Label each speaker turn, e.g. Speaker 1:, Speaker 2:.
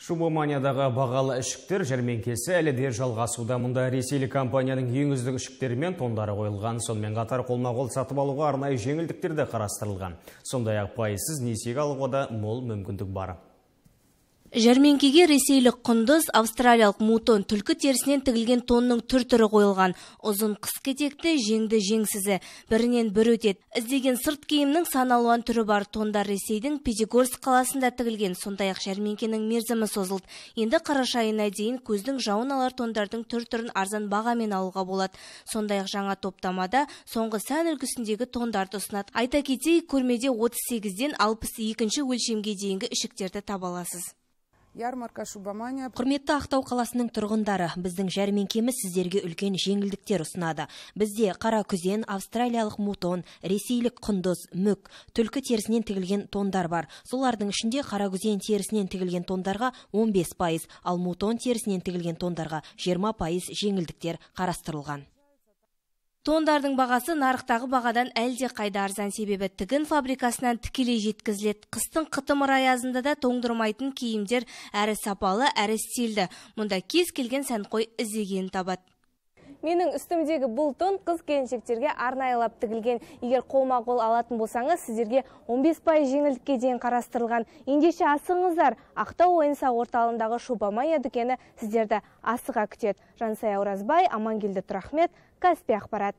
Speaker 1: Шубоманиядағы бағалы ішіктер жәрмеңкесі әлі де жалғасуда. Мұнда ресейлік компанияның ең үздік ішіктері мен тондары қойылған. Сонымен қатар қолма-қол сатып алуға арнайы жеңілдіктер де қарастырылған. Сондай-ақ пайызсыз несиеге алуға да мол мүмкіндік бар.
Speaker 2: Жәрмеңкеге ресейлік құндыз, австралиялық мутон түлкі терісінен тігілген тонның түр-түрі қойылған. Ұзын қыс кетекті, жеңді жеңсізі, бірінен бір өтеді. Іздеген сырт киімнің сан алуан түрі бар тондар Ресейдің Педигорск қаласында тігілген. Сондай-ақ жәрмеңкенің мерзімі созылды. Енді қараша айына дейін көздің жауын алар тондардың түр-түрін арзан бағамен алуға болады. Сондай-ақ жаңа топтамада соңғы сән үлгісіндегі тондарды ұсынады. Айта кетейік, көрмеде 38-ден 62-ші өлшемге дейінгі ішіктерді таба аласыз
Speaker 3: ярмарка шубамания
Speaker 4: құрметті ақтау қаласының тұрғындары біздің жәрмеңкеміз сіздерге үлкен жеңілдіктер ұсынады. Бізде қара күзен австралиялық мутон ресейлік құндыз мүк түлкі терісінен тігілген тондар бар. Солардың ішінде қара күзен терісінен тігілген тондарға 15 пайыз ал мутон терісінен тігілген тондарға 20 пайыз жеңілдіктер қарастырылған.
Speaker 2: Тондардың бағасы нарықтағы бағадан әлде қайда арзан себебі тігін фабрикасынан тікелей жеткізіледі. Қыстың қытымыр аязында да тоңдырмайтын киімдер әрі сапалы, әрі стильді. Мұнда кез келген сәнқой іздеген табады. Менің үстімдегі бұл тон қыз келіншектерге арнайылап тігілген. Егер қолма-қол алатын болсаңыз, сіздерге 15 пайыз жеңілдікке дейін қарастырылған. Ендеше асыңыздар, Ақтау ойын-сауық орталығындағы Шубамая дүкені сіздерді асыға күтеді. Жансая Оразбай, Амангелді Тұрахмет, Каспий ақпарат